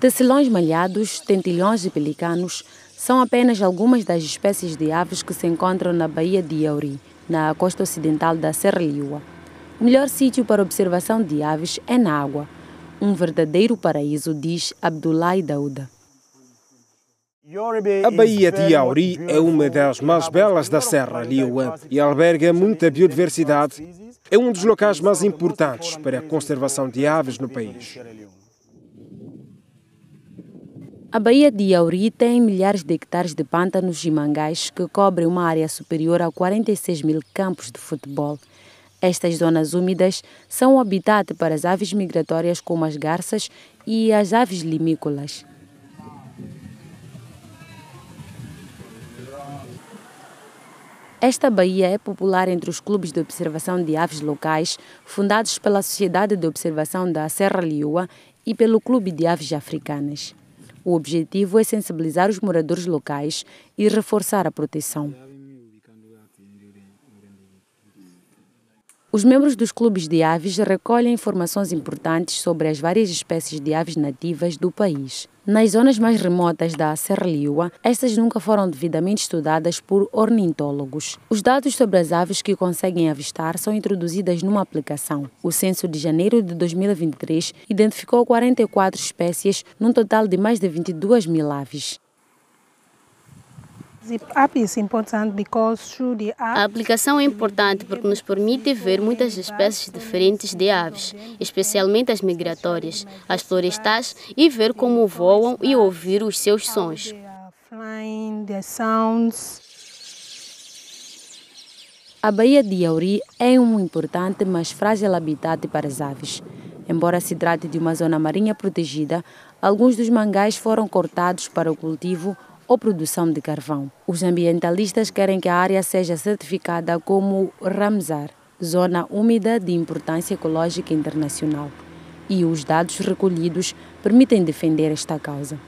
Tecelões malhados, tentilhões e pelicanos são apenas algumas das espécies de aves que se encontram na Baía de Yauri, na costa ocidental da Serra Liua. O melhor sítio para observação de aves é na água. Um verdadeiro paraíso, diz Abdullah Dauda. A Baía de Yauri é uma das mais belas da Serra Liua e alberga muita biodiversidade. É um dos locais mais importantes para a conservação de aves no país. A Baía de Yauri tem milhares de hectares de pântanos e mangás que cobrem uma área superior a 46 mil campos de futebol. Estas zonas úmidas são o habitat para as aves migratórias como as garças e as aves limícolas. Esta baía é popular entre os clubes de observação de aves locais, fundados pela Sociedade de Observação da Serra Liua e pelo Clube de Aves Africanas. O objetivo é sensibilizar os moradores locais e reforçar a proteção. Os membros dos clubes de aves recolhem informações importantes sobre as várias espécies de aves nativas do país. Nas zonas mais remotas da Serra Liua, estas nunca foram devidamente estudadas por ornitólogos. Os dados sobre as aves que conseguem avistar são introduzidos numa aplicação. O censo de janeiro de 2023 identificou 44 espécies, num total de mais de 22 mil aves. A aplicação é importante porque nos permite ver muitas espécies diferentes de aves, especialmente as migratórias, as florestais, e ver como voam e ouvir os seus sons. A Baía de Yauri é um importante, mas frágil habitat para as aves. Embora se trate de uma zona marinha protegida, alguns dos mangás foram cortados para o cultivo ou produção de carvão. Os ambientalistas querem que a área seja certificada como Ramsar, zona úmida de importância ecológica internacional, e os dados recolhidos permitem defender esta causa.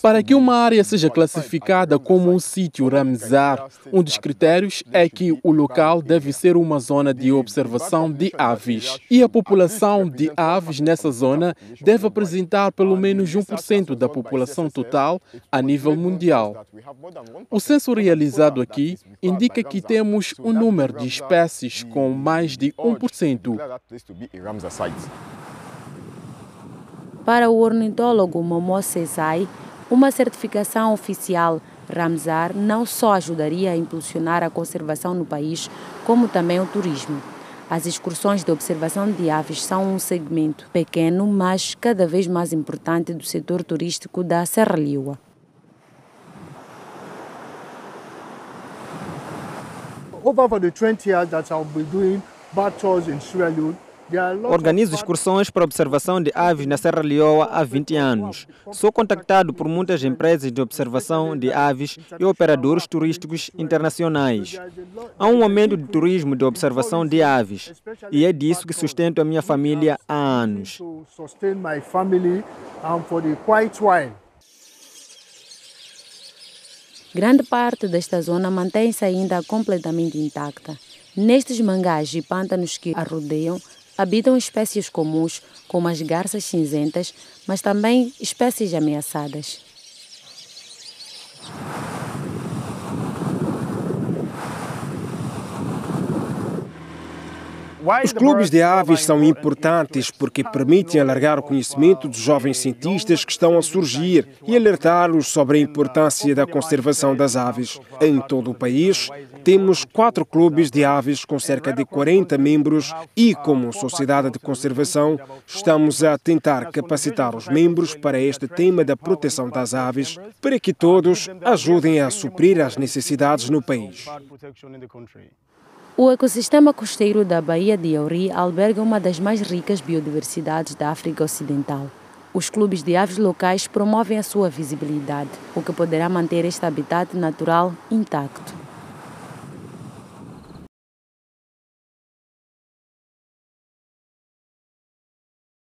Para que uma área seja classificada como um sítio Ramsar, um dos critérios é que o local deve ser uma zona de observação de aves. E a população de aves nessa zona deve apresentar pelo menos 1% da população total a nível mundial. O censo realizado aqui indica que temos um número de espécies com mais de 1%. Para o ornitólogo Momo Sesai, uma certificação oficial Ramsar não só ajudaria a impulsionar a conservação no país, como também o turismo. As excursões de observação de aves são um segmento pequeno, mas cada vez mais importante do setor turístico da Serra Liua. Over the 20 years that I'll be doing bird tours in Sierra Leone, Organizo excursões para observação de aves na Serra Leoa há 20 anos. Sou contactado por muitas empresas de observação de aves e operadores turísticos internacionais. Há um aumento de turismo de observação de aves e é disso que sustento a minha família há anos. Grande parte desta zona mantém-se ainda completamente intacta. Nestes mangás e pântanos que a rodeiam, habitam espécies comuns, como as garças cinzentas, mas também espécies ameaçadas. Os clubes de aves são importantes porque permitem alargar o conhecimento dos jovens cientistas que estão a surgir e alertá-los sobre a importância da conservação das aves. Em todo o país, temos quatro clubes de aves com cerca de 40 membros e, como sociedade de conservação, estamos a tentar capacitar os membros para este tema da proteção das aves, para que todos ajudem a suprir as necessidades no país. O ecossistema costeiro da Baía de Yauri alberga uma das mais ricas biodiversidades da África Ocidental. Os clubes de aves locais promovem a sua visibilidade, o que poderá manter este habitat natural intacto.